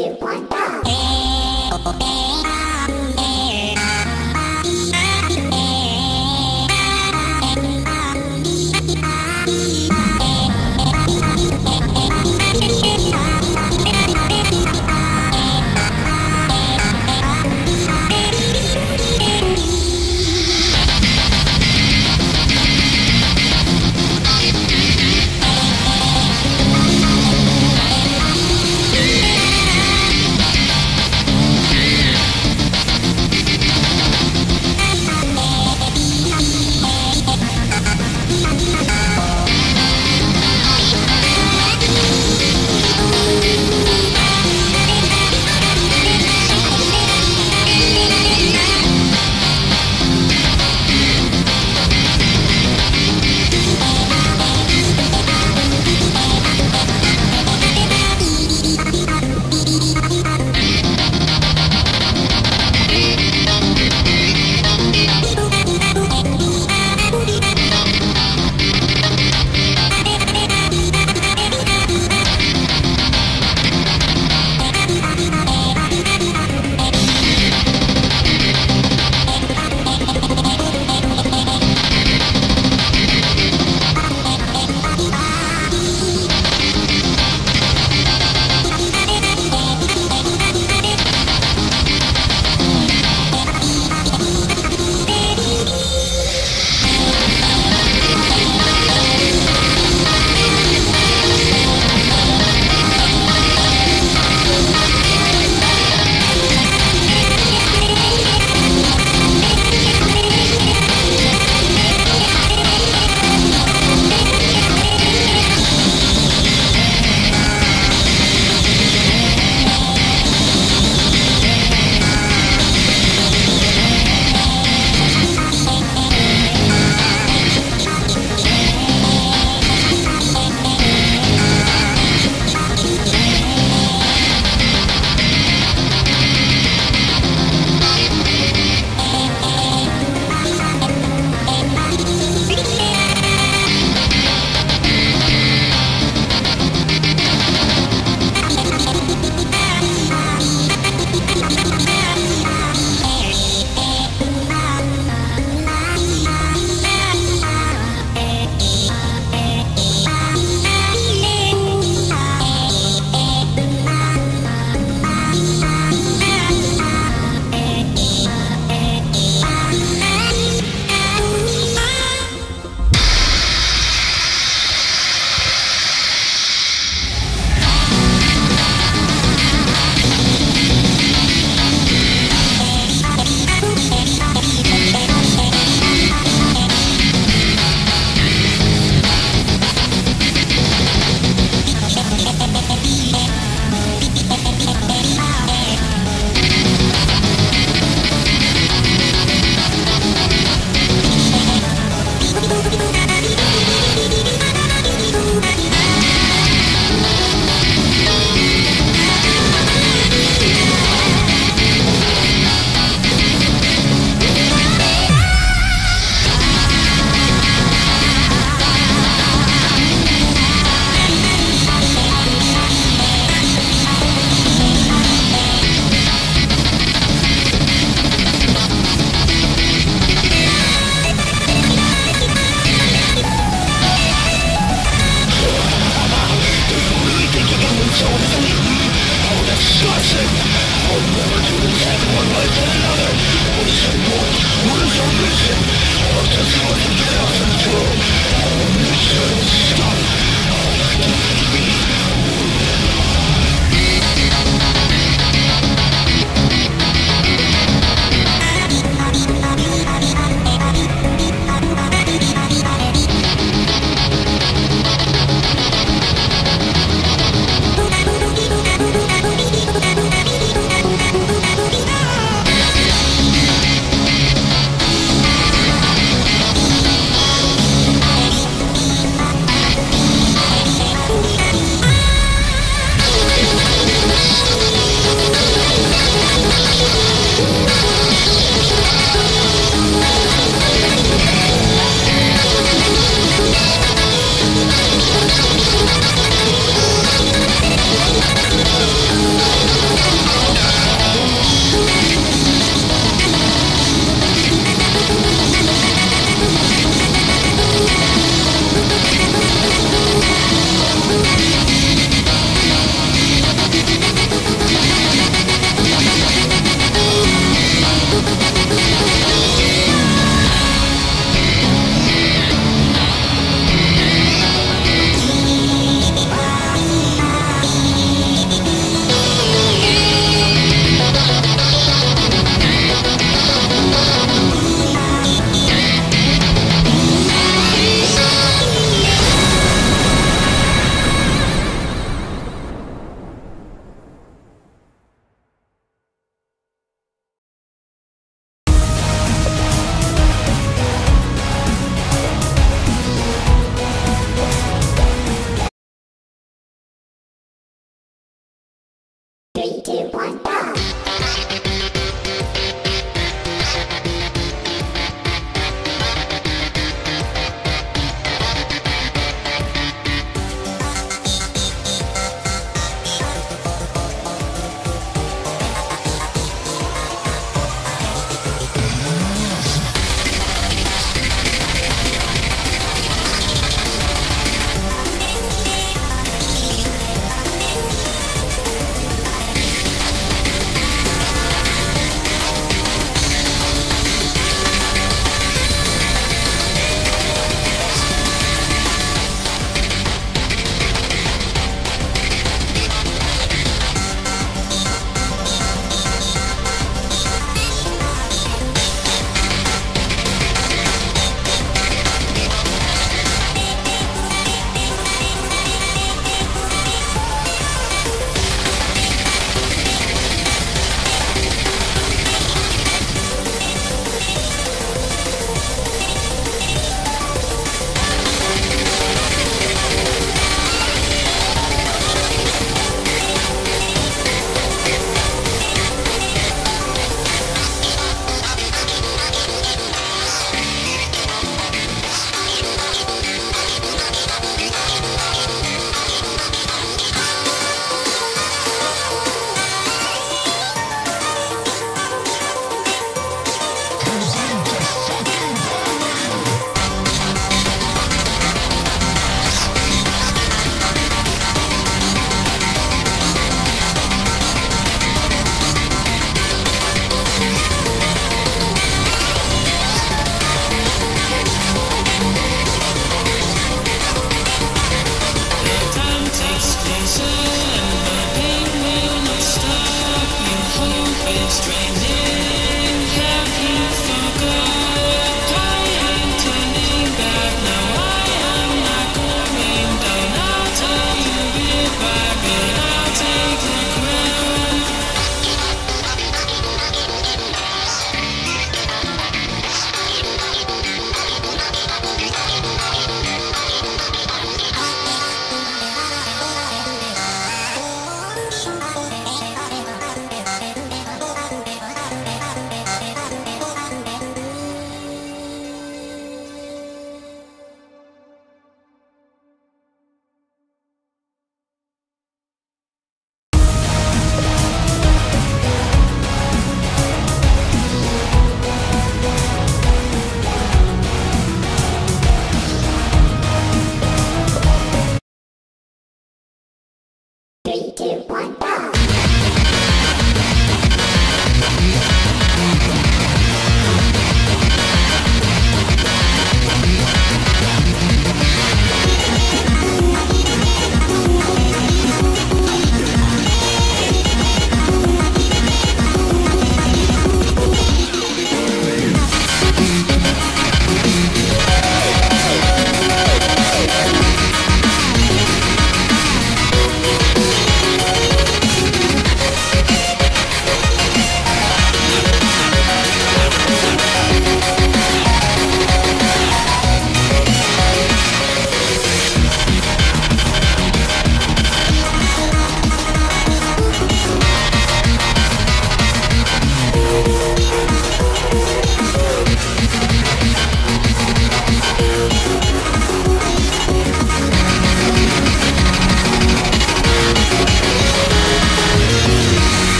Two, one, go!